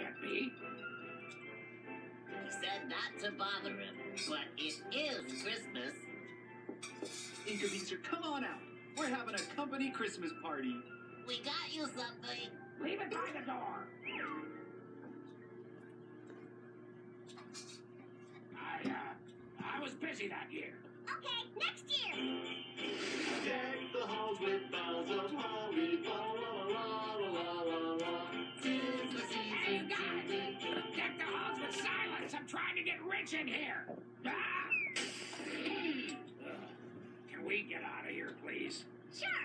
can't be. He said not to bother him, but it is Christmas. Ichabeezer, come on out. We're having a company Christmas party. We got you something. Leave it by the door. I, uh, I was busy that year. Okay, next year. Deck the halls with trying to get rich in here. Ah! Can we get out of here, please? Sure.